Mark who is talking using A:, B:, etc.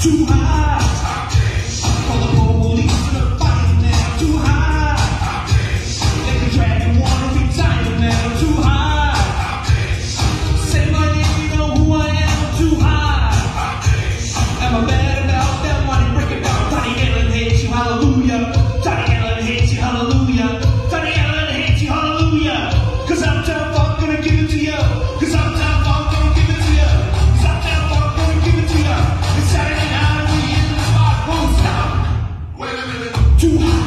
A: Too high. to